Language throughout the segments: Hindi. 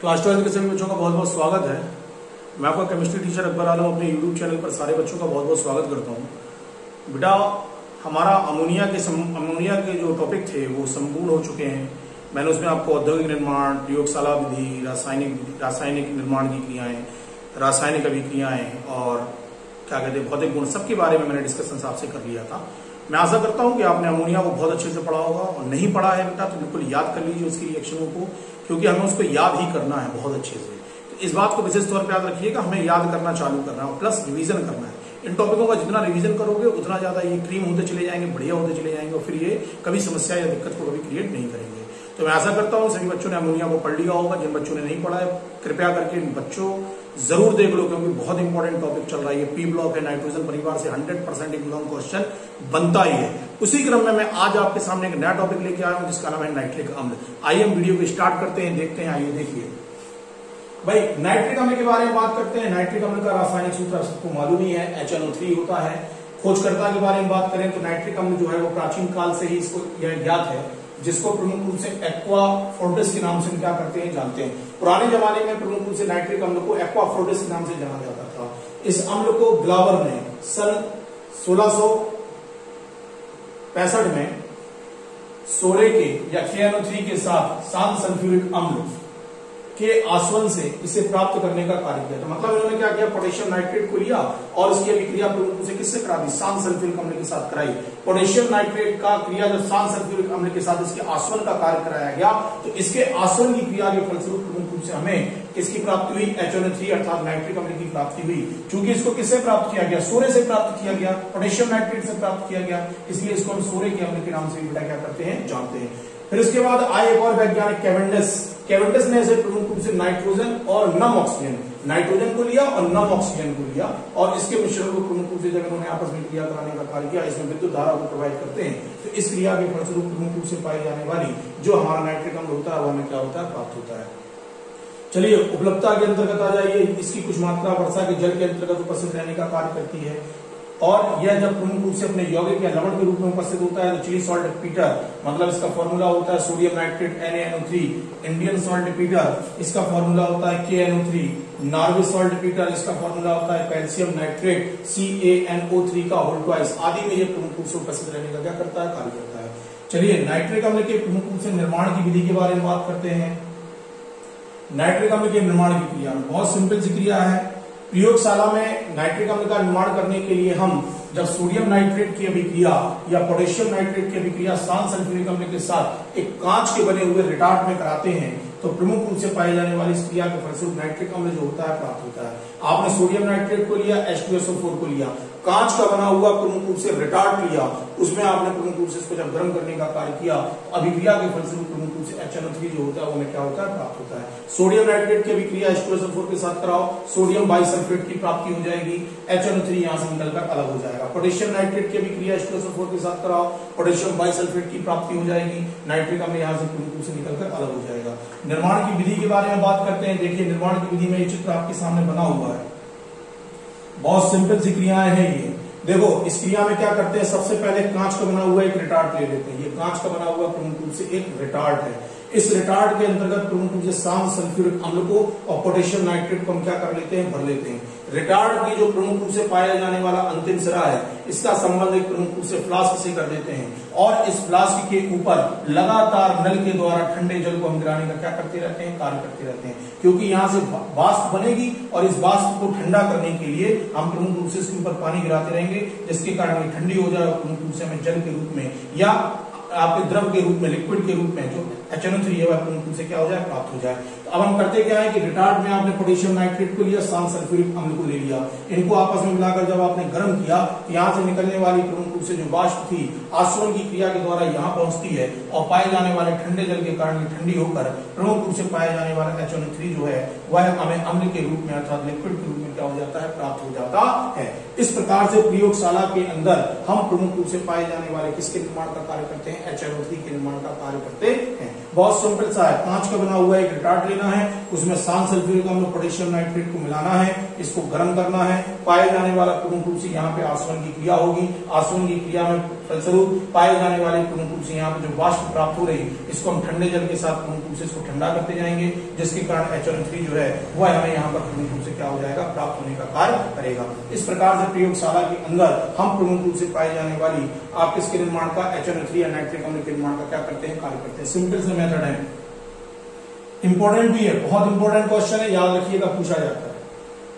क्लास ट्वेल्थ के सभी बच्चों का बहुत बहुत स्वागत है। मैं आपका केमिस्ट्री टीचर अकबर आलम अपने यूट्यूब चैनल पर सारे बच्चों का बहुत बहुत स्वागत करता हूँ। बेटा हमारा अमोनिया के सम, अमोनिया के जो टॉपिक थे वो संपूर्ण हो चुके हैं। मैंने उसमें आपको औद्योगिक निर्माण प्रयोगशाला विधि रासायनिक रासायनिक निर्माण की क्रियाएँ रासायनिक अभिक्रियाएँ और क्या कहते हैं भौतिक गुण सबके बारे में मैंने डिस्कशन आपसे कर लिया था। मैं आशा करता हूँ कि आपने अमोनिया को बहुत अच्छे से पढ़ा होगा और नहीं पढ़ा है बेटा तो बिल्कुल याद कर लीजिए उसकी रिएक्शनों को, क्योंकि हमें उसको याद ही करना है बहुत अच्छे से। तो इस बात को विशेष तौर पर याद रखिएगा, हमें याद करना चालू करना है प्लस रिविजन करना है। इन टॉपिकों का जितना रिवीजन करोगे, उतना ज़्यादा ये क्रीम होते चले जाएँगे, बढ़िया होते चले जाएँगे और फिर ये कभी समस्या या दिक्कत को कभी क्रिएट नहीं करेंगे। तो मैं आशा करता हूँ सभी बच्चों ने अमोनिया को पढ़ लिया होगा, जिन बच्चों ने नहीं पढ़ा है, कृपया करके इन बच्चों ज़रूर देख लो, क्योंकि बहुत इंपॉर्टेंट टॉपिक चल रहा है। पी ब्लॉक है नाइट्रोजन परिवार से 100 परसेंट एग्ज़ाम क्वेश्चन बनता ही है। उसी क्रम में मैं आज आपके सामने एक नया टॉपिक लेके आया हूँ, जिसका नाम है नाइट्रिक अम्ल आइए हम वीडियो को स्टार्ट करते हैं, देखते हैं, आइए देखिए। भाई नाइट्रिक अम्ल के बारे में बात करते हैं। नाइट्रिक अम्ल का रासायनिक सूत्र सबको मालूम ही है एच होता है। खोजकर्ता के बारे में बात करें तो नाइट्रिक अम्ल जो है वो प्राचीन काल से ही इसको ज्ञात है। जिसको प्रमुख रूप से एक्वा फोर्टिस के नाम से क्या करते हैं, जानते हैं। पुराने जमाने में प्रमुख रूप से नाइट्रिक अम्ल को एक्वा फोर्टिस के नाम से जाना जाता था। इस अम्ल को ग्लावर ने सन सोलह में सोरे के या के के साथ सान सल्फ्यूरिक अम्ल के आसवन से इसे प्राप्त करने का कार्य किया। तो मतलब इन्होंने क्या किया? पोटेशियम नाइट्रेट को लिया और इसकी अभिक्रिया प्रमुख से किससे करा दी? सान सल्फ्यूरिक अम्ल के साथ कराई। पोटेशियम नाइट्रेट का क्रिया जब सान सल्फ्यूरिक अम्ल के साथ इसके आसवन का कार्य कराया गया तो इसके आसवन की क्रिया के फलस्वरूप प्रमुख रूप से हमें किसकी प्राप्ति हुई? एचओन थ्री अर्थात नाइट्रिक अम्ल की प्राप्ति हुई। चूँकि इसको किससे प्राप्त किया गया? सोरे से प्राप्त किया गया। पोटेशियम नाइट्रेट से प्राप्त किया गया। इसलिए इसको हम सोरे के अम्ल के नाम से भी क्या करते हैं? जानते हैं। फिर उसके बाद आए एक और वैज्ञानिक कैवेंडस कैवेंडस ने ऐसे प्रमुख रूप से नाइट्रोजन और नम ऑक्सीजन, नाइट्रोजन को लिया और नम ऑक्सीजन को लिया और इसके मिश्रण को प्रमुख रूप से जब उन्होंने आपस में क्रिया कराने का कार्य किया, इसमें विद्युत धारा को प्रभावित करते हैं तो इस क्रिया के फलस्वरूप प्रमुख रूप से पाई जाने वाली जो हमारा नाइट्रिक अम्ल होता है, वह हमें क्या होता है? प्राप्त होता है। चलिए, उपलब्धता के अंतर्गत आ जाइए। इसकी कुछ मात्रा वर्षा के जल के अंतर्गत उपस्थित रहने का कार्य करती है। और यह जब प्रमुख रूप से अपने यौगिक या लवण के रूप में उपस्थित होता है तो चिली सॉल्ट पीटर मतलब इसका फॉर्मूला होता है sodium nitrate NaNO3 Indian saltpetre इसका फॉर्मूला होता है KNO3 नॉर्वे सॉल्ट पीटर इसका फॉर्मूला होता है कैल्शियम नाइट्रेट CaNO3 का होल ट्वाइस आदि में यह प्रमुख रूप से उपस्थित रहने का क्या करता है? कार्य करता है। चलिए नाइट्रिक अम्ल के प्रमुख रूप से निर्माण की विधि के बारे में बात करते हैं। नाइट्रिक अम्ल के निर्माण की क्रिया बहुत सिंपल सी क्रिया है। प्रयोगशाला में नाइट्रिक अम्ल का निर्माण करने के लिए हम जब सोडियम नाइट्रेट की अभिक्रिया या पोटेशियम नाइट्रेट की अभिक्रिया शांत सल्फ्यूरिक अम्ल के साथ एक कांच के बने हुए रिटार्ट में कराते हैं तो प्रमुख रूप से पाए जाने वाली क्रिया के फलस्वरूप नाइट्रिक अम्ल जो होता है, प्राप्त होता है। आपने सोडियम नाइट्रेट को लिया एच को लिया। कांच का बना हुआ प्रमुख रूप से रिटार्ट लिया उसमें आपने प्रमुख रूप से इसको जब गर्म करने का कार्य किया, अभिक्रिया के फलस्वरूप प्रमुख रूप से एच जो होता है, वो क्या होता है, प्राप्त होता है। सोडियम नाइट्रेट की अभिक्रिया एच के साथ कराओ, सोडियम बाइसल्फेट की प्राप्ति हो जाएगी। एच एन थ्री यहाँ से निकलकर अलग हो जाएगा। पोटेशियम नाइट्रेट की अभिक्रिया एच के साथ कराओ, पोटेशियम बाइसल्फेट की प्राप्ति हो जाएगी। नाइट्रिक अम्ल यहाँ से प्रमुख रूप से निकलकर अलग हो जाएगा। निर्माण की विधि के बारे में बात करते हैं। देखिए, निर्माण की विधि में ये चित्र आपके सामने बना हुआ है। बहुत सिंपल सी क्रियाएँ हैं ये। देखो, इस क्रिया में क्या करते हैं? सबसे पहले कांच का बना हुआ एक रिटार्ट ले लेते हैं। ये कांच का बना हुआ प्रमुख रूप से एक रिटार्ट है। इस रिटार्ट के अंतर्गत प्रमुख रूप से शाम सल्फ्यूरिक अम्ल को और पोटेशियम नाइट्रेट को हम क्या कर लेते हैं? भर लेते हैं। रिटार्ड की जो प्रमुख रूप से पाया जाने वाला अंतिम सिरा है, इसका संबंध एक प्रमुख रूप से फ्लास्क से कर देते हैं। और इस फ्लास्क के ऊपर लगातार नल के द्वारा ठंडे जल को हम गिराने का क्या करते रहते हैं? कार्य करते रहते हैं। क्योंकि यहाँ से वाष्प बनेगी और इस वाष्प को ठंडा करने के लिए हम प्रमुख रूप से इसके ऊपर पानी गिराते रहेंगे, जिसके कारण ठंडी हो जाए और प्रमुख रूप से हमें जल के रूप में या आपके द्रव के रूप में, लिक्विड के रूप में जो एच एन थ्री है क्या हो जाए? प्राप्त हो जाए। अब हम करते क्या है कि रिटार्ड में आपने पोटेशियम नाइट्रेट को लिया सान सल्फ्यूरिक अम्ल को ले लिया। इनको आपस में मिलाकर जब आपने गर्म किया तो यहाँ से निकलने वाली प्रमुख रूप से जो वाष्प थी आश्वन की क्रिया के द्वारा यहाँ पहुँचती है और पाए जाने वाले ठंडे जल के कारण ठंडी होकर प्रमुख रूप से पाए जाने वाला एच जो है, वह हमें अम्ल के रूप में अर्थात लिक्विड के रूप में क्या हो जाता है? प्राप्त हो जाता है। इस प्रकार से प्रयोगशाला के अंदर हम प्रमुख रूप से पाए जाने वाले किसके निर्माण का कार्य करते हैं? एच के निर्माण का कार्य करते हैं। बहुत सिंपल सा है। कांच का बना हुआ एक रिटार्ट लेना है, उसमें सान सल्फ्यूरिक अम्ल पोटेशियम नाइट्रेट को मिलाना है, इसको गर्म करना है। पाए जाने वाला कुरुम से यहाँ पे आसवन की क्रिया होगी। आसवन की क्रिया में फलस्वरूप पाए जाने वाले रूप से यहाँ पे जो वाष्प प्राप्त हो रही, इसको हम ठंडे जल के साथ रूप से इसको ठंडा करते जाएँगे, जिसके कारण एच जो है वह हमें यहाँ पर रूप से क्या हो जाएगा, प्राप्त होने का कार्य करेगा। इस प्रकार से प्रयोगशाला के अंदर हम रूप से पाए जाने वाली, आप इसके निर्माण का एच या नाइट्रिक अम्ल के निर्माण का क्या करते हैं, कार्य करते हैं। सिंपल से मेथड है। इंपॉर्टेंट भी है, बहुत इंपॉर्टेंट क्वेश्चन है, याद रखिएगा, पूछा जाता है।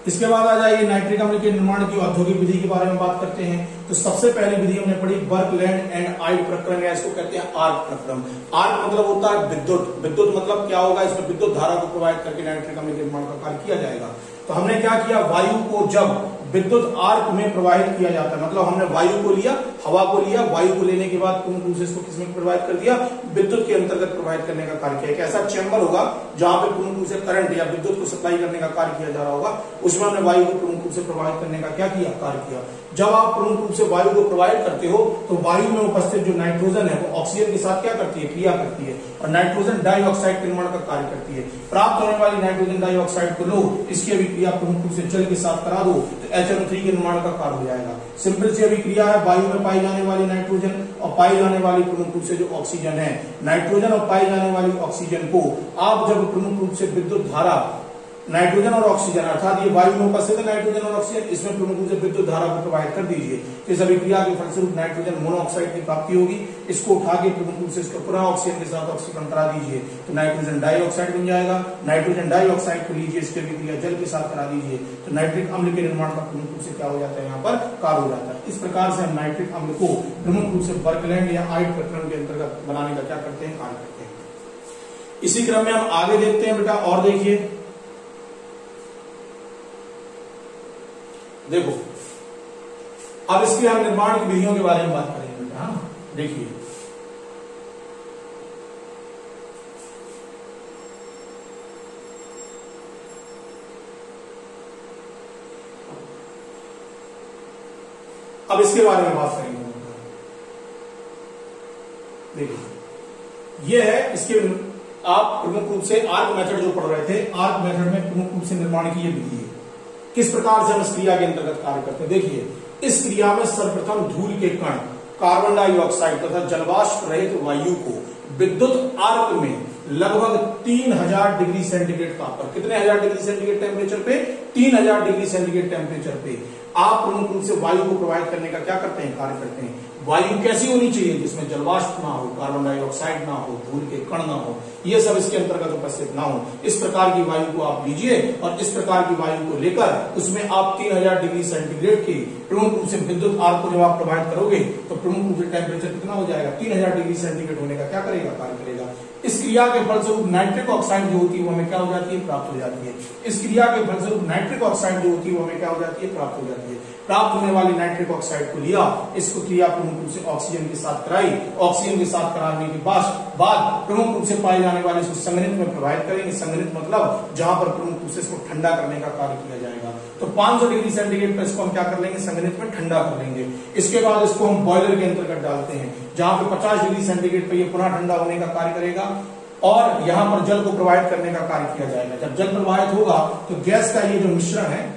इसके बाद आ जाइए नाइट्रिक अम्ल के निर्माण की औद्योगिक विधि के बारे में बात करते हैं। तो सबसे पहली विधि हमने पढ़ी बर्क लैंड एंड आई प्रक्रम या इसको कहते हैं आर्क प्रक्रम आर्क मतलब होता है विद्युत। विद्युत मतलब क्या होगा? इसमें विद्युत धारा को प्रोवाइड करके नाइट्रिक अम्ल के निर्माण का कार्य किया जाएगा। तो हमने क्या किया? वायु को जब विद्युत आर्क में प्रवाहित किया जाता है। मतलब हमने वायु को लिया, हवा को लिया, वायु को लेने के बाद रूप से इसको किसमें प्रवाहित कर दिया? विद्युत के अंतर्गत प्रवाहित करने का कार्य किया। एक ऐसा चैम्बर होगा जहाँ पे पूर्ण रूप से करंट या विद्युत को सप्लाई करने का कार्य किया जा रहा होगा। उसमें हमने वायु को पूर्ण रूप से प्रवाहित करने का क्या किया? कार्य किया। जब आप प्रमुख रूप से वायु को प्रवाहित करते हो तो वायु में उपस्थित जो नाइट्रोजन है, वो ऑक्सीजन के साथ क्या करती है? क्रिया करती है। और नाइट्रोजन डाइऑक्साइड निर्माण का कार्य करती है। प्राप्त होने वाली नाइट्रोजन डाइऑक्साइड को लो। इसकी अभिक्रिया प्रमुख रूप से जल के साथ करा दो। तो थ्री के निर्माण का कारण हो जाएगा। सिंपल सी अभिक्रिया है, वायु में पाई जाने वाली नाइट्रोजन और पाई जाने वाली प्रमुख रूप से जो ऑक्सीजन है नाइट्रोजन और पाई जाने वाली ऑक्सीजन को आप जब प्रमुख रूप से विद्युत धारा नाइट्रोजन और ऑक्सीजन, अर्थात ये वायु में उपस्थित है नाइट्रोजन और ऑक्सीजन, इसमें प्रमुख रूप से विद्युत धारा को प्रवाहित कर दीजिए। तो इस अभिक्रिया के फलस्वरूप नाइट्रोजन मोनोऑक्साइड की प्राप्ति होगी। इसको उठा के प्रमुख रूप से इसको पुनः ऑक्सीजन के साथ ऑक्सीकरण करा दीजिए। तो नाइट्रोजन डाइऑक्साइड बन जाएगा। नाइट्रोजन डाइऑक्साइड को लीजिए, इसकी अभिक्रिया जल के साथ करा दीजिए। तो नाइट्रिक अम्ल के निर्माण का प्रमुख रूप से क्या हो जाता है? यहाँ पर कार्य हो जाता है। इस प्रकार से हम नाइट्रिक अम्ल को प्रमुख रूप से बर्कलैंड या आइट प्रकरण के अंतर्गत बनाने का क्या करते हैं? कार्य करते हैं। इसी क्रम में हम आगे देखते हैं बेटा, और देखिए। देखो, अब इसके हम निर्माण की विधियों के बारे में बात करेंगे हाँ देखिए। अब इसके बारे में बात करेंगे। देखिए यह है इसके, आप प्रमुख रूप से आर्क मेथड जो पढ़ रहे थे, आर्क मेथड में प्रमुख रूप से निर्माण की यह विधि है। किस प्रकार से हम इस क्रिया के अंतर्गत कार्य करते हैं? देखिए, इस क्रिया में सर्वप्रथम धूल के कण, कार्बन डाइऑक्साइड तथा जलवाष्प रहित वायु को विद्युत आर्क में लगभग तीन हज़ार डिग्री सेंटीग्रेड तापमान, कितने हज़ार डिग्री सेंटीग्रेड टेम्परेचर पे? तीन हज़ार डिग्री सेंटीग्रेड टेम्परेचर पे। आप प्रमुख रूप से वायु को प्रोवाइड करने का क्या करते हैं? कार्य करते हैं। वायु कैसी होनी चाहिए, जिसमें जलवाष्प ना हो, कार्बन डाइऑक्साइड ना हो, धूल के कण ना हो, ये सब इसके अंतर्गत उपस्थित ना हो। इस प्रकार की वायु को आप लीजिए और इस प्रकार की वायु को लेकर उसमें आप 3000 डिग्री सेंटीग्रेड की प्रमुख रूप से विद्युत आर्क को जब आप प्रोवाइड करोगे तो प्रमुख रूप से टेम्परेचर कितना हो जाएगा? 3000 डिग्री सेंटीग्रेड होने का क्या करेगा? कार्य करेगा। इस क्रिया के फलस्वरूप नाइट्रिक ऑक्साइड जो होती है वो हमें क्या हो जाती है? प्राप्त हो जाती है। इस क्रिया के फलस्वरूप नाइट्रिक ऑक्साइड जो होती है वो हमें क्या हो जाती है? प्राप्त हो जाती है। प्राप्त होने वाली नाइट्रिक ऑक्साइड को लिया, इसको क्रिया प्रमुख रूप से ऑक्सीजन के साथ कराई। ऑक्सीजन के साथ कराने के बाद बाद प्रमुख रूप से पाए जाने वाले इसको संगणित में प्रभावित करेंगे। संगणित मतलब जहाँ पर प्रमुख रूप से इसको ठंडा करने का कार्य किया जाएगा। तो 500 डिग्री सेंटीग्रेड पर इसको हम क्या कर लेंगे? संगणित में ठंडा कर लेंगे। इसके बाद इसको हम बॉयलर के अंतर्गत डालते हैं, जहाँ पर 50 डिग्री सेंटीग्रेड पर यह पुनः ठंडा होने का कार्य करेगा। और यहाँ पर जल को प्रवाहित करने का कार्य किया जाएगा। जब जल प्रवाहित होगा तो गैस का ये जो मिश्रण है,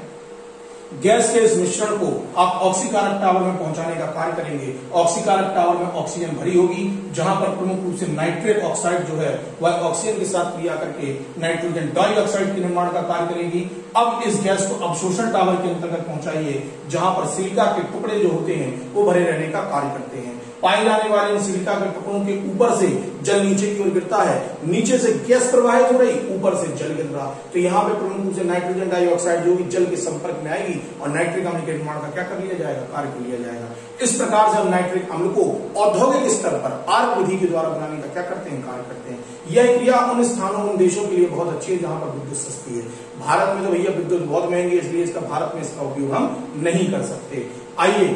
गैस के इस मिश्रण को आप ऑक्सीकारक टावर में पहुँचाने का कार्य करेंगे। ऑक्सीकारक टावर में ऑक्सीजन भरी होगी, जहाँ पर प्रमुख रूप से नाइट्रेट ऑक्साइड जो है, वह ऑक्सीजन के साथ क्रिया करके नाइट्रोजन डाइऑक्साइड के निर्माण का कार्य करेगी। अब इस गैस को अवशोषण टावर के अंतर्गत पहुंचाइए, जहाँ पर सिलिका के टुकड़े जो होते हैं, वो भरे रहने का कार्य करते हैं। पाए जाने वाले इन सिलिका के टुकड़ों के ऊपर से जल नीचे की ओर गिरता है। नीचे से गैस प्रवाहित हो रही, ऊपर से जल गिर रहा। तो यहाँ पे प्रमुख रूप से नाइट्रोजन डाइऑक्साइड जो भी जल के संपर्क में आएगी और नाइट्रिक अम्ल के निर्माण का क्या कर लिया जाएगा, कार्य कर लिया जाएगा। इस प्रकार से हम नाइट्रिक अम्ल को औद्योगिक स्तर पर, आर्क विधि के द्वारा बनाने का क्या करते हैं, कार्य करते हैं। यह क्रिया उन स्थानों, उन देशों के लिए बहुत अच्छी है, जहाँ पर विद्युत सस्ती है। भारत में तो भैया विद्युत बहुत महँगी है, इसलिए इसका, भारत में इसका उपयोग हम नहीं कर सकते। आइए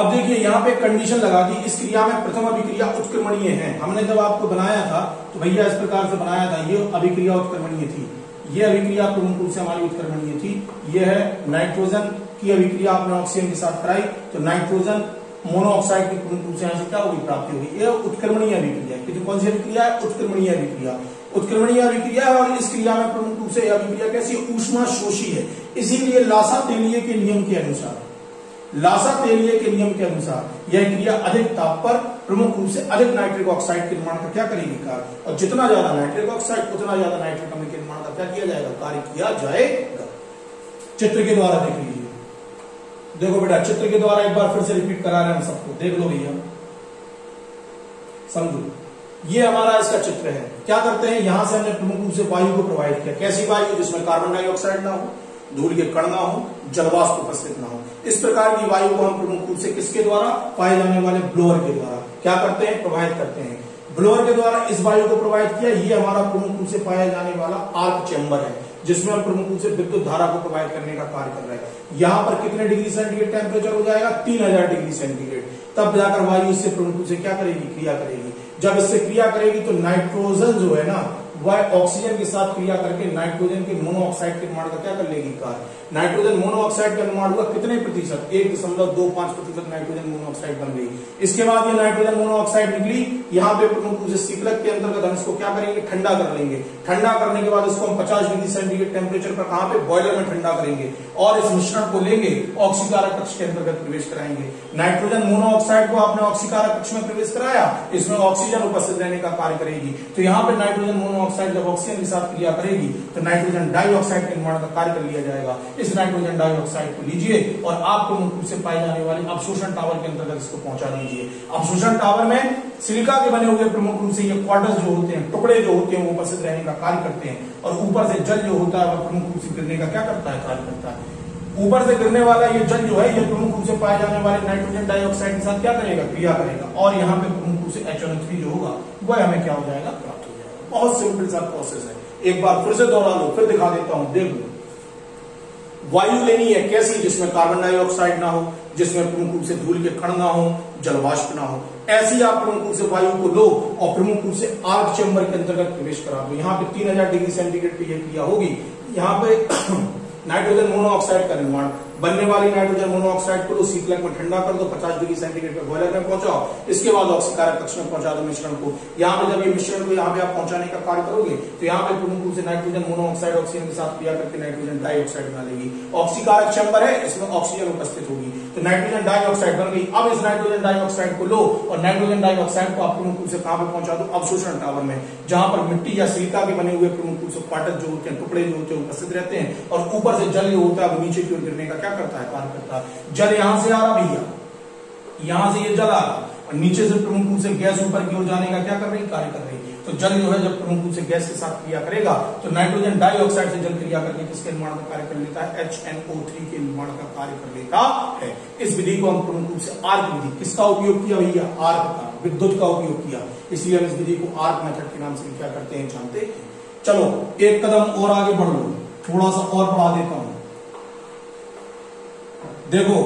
अब देखिए, यहाँ पे कंडीशन लगा दी। इस क्रिया में प्रथम अभिक्रिया उत्क्रमणीय है। हमने जब आपको बनाया था तो भैया इस प्रकार से बनाया था, ये अभिक्रिया उत्क्रमणीय थी। ये अभिक्रिया प्रमुख रूप से हमारी उत्क्रमणीय थी। ये है नाइट्रोजन की अभिक्रिया आपने ऑक्सीजन के साथ कराई तो नाइट्रोजन मोनोऑक्साइड की प्रमुख रूप से यहाँ से क्या होगी? प्राप्ति होगी। यह उत्क्रमणीय अभिक्रिया कितनी कौन सी अभिक्रिया है? उत्क्रमणीय अभिक्रिया। उत्क्रमणीय अभिक्रिया है और इस क्रिया में प्रमुख रूप से अभिक्रिया कैसी? ऊष्मा शोषी है। इसीलिए लासा तेलीय के नियम के अनुसार। लासा तेलीय के नियम के अनुसार यह क्रिया अधिक ताप पर प्रमुख रूप से अधिक नाइट्रिक ऑक्साइड के निर्माण का क्या करेगी कार्य और जितना ज़्यादा नाइट्रिक ऑक्साइड, उतना ज़्यादा नाइट्रिक अम्ल के निर्माण का क्या किया जाएगा? कार्य किया जाएगा। चित्र के द्वारा देख लीजिए। देखो बेटा, चित्र के द्वारा एक बार फिर से रिपीट करा रहे हैं हम सबको। देख लो भैया। समझो। ये हमारा इसका चित्र है। क्या करते हैं? यहाँ से हमने प्रमुख रूप से वायु को प्रवाहित किया। कैसी वायु? जिसमें कार्बन डाइऑक्साइड ना हो, धूल के कण ना हो, जलवाष्प उपस्थित ना हो। इस प्रकार की वायु को हम प्रमुख रूप से किसके द्वारा? पाए जाने वाले ब्लोअर के द्वारा। क्या करते हैं? प्रवाहित करते हैं। ब्लोअर के द्वारा इस वायु को प्रवाहित किया, ये हमारा प्रमुख रूप से पाया जाने वाला आर्क चैम्बर है, जिसमें हम प्रमुख रूप से विद्युत धारा को प्रवाहित करने का कार्य कर रहे हैं। यहाँ पर कितने डिग्री सेंटीग्रेड टेम्परेचर हो जाएगा? तीन हज़ार डिग्री सेंटीग्रेड तब जाकर वायु इससे प्रमुख रूप से क्या करेगी? क्रिया करेगी। जब इससे क्रिया करेगी तो नाइट्रोजन जो है ना वह ऑक्सीजन के साथ क्रिया करके नाइट्रोजन के मोनोऑक्साइड के निर्माण का क्या कर लेगी कार्य नाइट्रोजन मोनोऑक्साइड का निर्माण हुआ कितने प्रतिशत? एक दशमलव दो पाँच प्रतिशत नाइट्रोजन मोनोऑक्साइड बन गई। इसके बाद ये नाइट्रोजन मोनोऑक्साइड निकली। यहाँ पे प्रमुख रूप के अंतर्गत हम इसको क्या करेंगे? ठंडा कर लेंगे। ठंडा करने के बाद इसको हम पचास डिग्री सेंटीग्रेड टेम्परेचर पर कहा बॉयलर में ठंडा करेंगे। और इस मिश्रण को लेंगे ऑक्सीकारक कक्ष के अंतर्गत प्रवेश कराएँगे। नाइट्रोजन मोनोऑक्साइड को आपने ऑक्सीकारक कक्ष में प्रवेश कराया, इसमें ऑक्सीजन उपस्थित रहने का कार्य करेगी। तो यहाँ पे नाइट्रोजन मोनोऑक्साइड जब ऑक्सीजन के साथ क्रिया करेगी तो नाइट्रोजन डाइऑक्साइड के निर्माण का कार्य कर लिया जाएगा। इस नाइट्रोजन डाइऑक्साइड को लीजिए और आपको मुख्य रूप से पाए जाने वाले अवशोषण टावर के अंतर्गत इसको पहुँचा दीजिए। अवशोषण टावर में सिलिका के बने हुए प्रमुख रूप से ये क्वार्टर्स जो होते हैं, टुकड़े जो होते हैं, वो उपस्थित रहने का कार्य करते हैं। और ऊपर से जल जो होता है, वह प्रमुख रूप से गिरने का क्या करता है? कार्य करता है। ऊपर से गिरने वाला ये जल जो है, ये प्रमुख रूप से पाए जाने वाले नाइट्रोजन डाइऑक्साइड के साथ क्या करेगा? क्रिया करेगा। और यहाँ पे प्रमुख रूप से एच जो होगा, वह हमें क्या हो जाएगा? प्राप्त बहुत सिंपल सा प्रोसेस है एक बार फिर से दोहरा लो फिर दिखा देता हूँ देख लो वायु लेनी है कैसी जिसमें कार्बन डाइऑक्साइड ना हो जिसमें प्रमुख रूप से धूल के कण ना हो जलवाष्प ना हो ऐसी आप प्रमुख रूप से वायु को लो और प्रमुख रूप से आग चैम्बर के अंतर्गत प्रवेश करा दो यहाँ पे तीन हज़ार डिग्री सेंटीग्रेड यह क्रिया होगी यहाँ पे नाइट्रोजन मोनोऑक्साइड का निर्माण बनने वाली नाइट्रोजन मोनोऑक्साइड को शीतलक में ठंडा कर दो 50 डिग्री सेंटीग्रेड पर बॉयलर में पहुंचाओ। इसके बाद ऑक्सीकारक कक्ष में पहुँचा दो मिश्रण को। यहाँ पे जब ये मिश्रण को यहाँ पे आप पहुँचाने का कार्य करोगे तो यहाँ पे प्रमुख रूप से नाइट्रोजन मोनोऑक्साइड ऑक्सीजन के साथ क्रिया करके नाइट्रोजन डाइऑक्साइड बना लेगी ऑक्सीकारक चैम्बर है, इसमें ऑक्सीजन उपस्थित होगी। तो नाइट्रोजन डाइऑक्साइड बन गई। अब इस नाइट्रोजन डाइऑक्साइड को लो और नाइट्रोजन डाइऑक्साइड को आप प्रमुख रूप से कहाँ पर पहुँचा दो? अवशोषण टावर में, जहाँ पर मिट्टी या सिलिका के बने हुए प्रमुख रूप से क्वार्टर जो होते हैं, टुकड़े जो होते हैं, उपस्थित रहते हैं और ऊपर से जल जो होता है नीचे की ओर गिरने का करता है, कार्य करता है। जल यहाँ से आ रहा भैया। यहाँ से ये जल आ रहा। और नीचे से प्रमुख रूप से गैस ऊपर की ओर जाने का क्या कर रही? कार्य कर रही। तो जल जो है, जब प्रमुख रूप से गैस के साथ क्रिया करेगा तो नाइट्रोजन डाइऑक्साइड से जल क्रिया करके किसके निर्माण का कार्य कर लेता है? एच के निर्माण का कार्य कर लेता है। इस विधि को हम प्रमुख रूप से आर्क विधि, किसका उपयोग किया भैया? आर्क का, विद्युत का उपयोग किया। इसलिए हम इस विधि को आर्क मेथड के नाम से क्या करते हैं, जानते हैं? चलो, एक कदम और आगे बढ़ लो। थोड़ा सा और बढ़ा देता हूँ। देखो,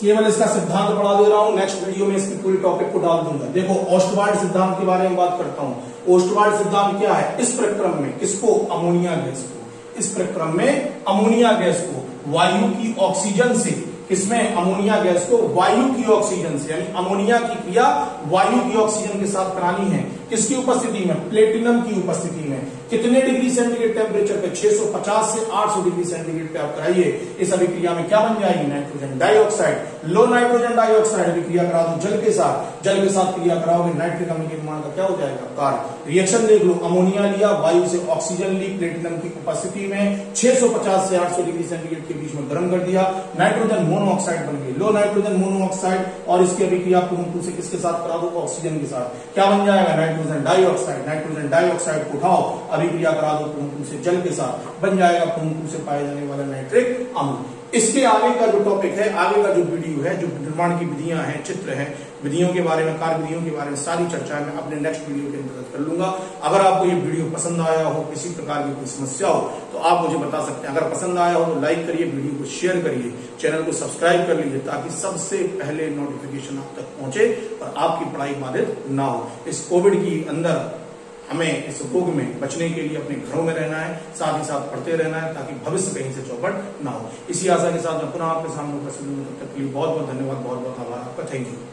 केवल इसका सिद्धांत पढ़ा दे रहा हूँ नेक्स्ट वीडियो में इसकी पूरी टॉपिक को डाल दूँगा। देखो ओस्टवार्ड सिद्धांत के बारे में बात करता हूँ। ओस्टवार्ड सिद्धांत क्या है? इस प्रक्रम में किसको? अमोनिया गैस को। इस प्रक्रम में अमोनिया गैस को। वायु की ऑक्सीजन से किसमें? अमोनिया गैस को। वायु की ऑक्सीजन से, यानी अमोनिया की क्रिया वायु की ऑक्सीजन के साथ करानी है। किसकी उपस्थिति में? प्लेटिनम की उपस्थिति में। कितने डिग्री सेंटीग्रेड टेम्परेचर पे? 650 से 800 डिग्री सेंटीग्रेड पे आप कराइए। इस अभिक्रिया में क्या बन जाएगी? नाइट्रोजन डाइऑक्साइड लो नाइट्रोजन डाइऑक्साइड अभिक्रिया करा दो जल के साथ। जल के साथ क्रिया कराओगे नाइट्रिक अम्ल के निर्माण का क्या हो जाएगा? कार्य। रिएक्शन देख लो। अमोनिया लिया, वायु से ऑक्सीजन ली प्लेटिनम की उपस्थिति में 650 से 800 डिग्री सेंटीग्रेड के बीच में गर्म कर दिया। नाइट्रोजन मोनोऑक्साइड बन गई। लो नाइट्रोजन मोनोऑक्साइड और इसकी अभिक्रिया पूर्ण से किसके साथ करा दो? ऑक्सीजन के साथ। क्या बन जाएगा? नाइट्रोजन डाइऑक्साइड, नाइट्रोजन डाइऑक्साइड को उठाओ अभिक्रिया करा दो कुमकुम से जल के साथ बन जाएगा कुमकुम से पाया जाने वाला नाइट्रिक अम्ल। इसके आगे का जो टॉपिक है, आगे का जो वीडियो है, जो निर्माण की विधियाँ हैं, चित्र हैं विधियों के बारे में कार्य विधियों के बारे में सारी चर्चाएँ मैं अपने नेक्स्ट वीडियो के अंतर्गत कर लूँगा। अगर आपको ये वीडियो पसंद आया हो, किसी प्रकार की कोई समस्या हो तो आप मुझे बता सकते हैं। अगर पसंद आया हो तो लाइक करिए वीडियो को शेयर करिए चैनल को सब्सक्राइब कर लीजिए, ताकि सबसे पहले नोटिफिकेशन आप तक पहुँचे और आपकी पढ़ाई बाधित ना हो। इस कोविड की अंदर हमें, इस रोग में बचने के लिए अपने घरों में रहना है, साथ ही साथ पढ़ते रहना है, ताकि भविष्य कहीं से चौपट ना हो। इसी आशा के साथ मैं पुनः आपके सामने उपस्थित हूँ। तब तक के लिए बहुत बहुत धन्यवाद बहुत बहुत आभार आपका। Thank you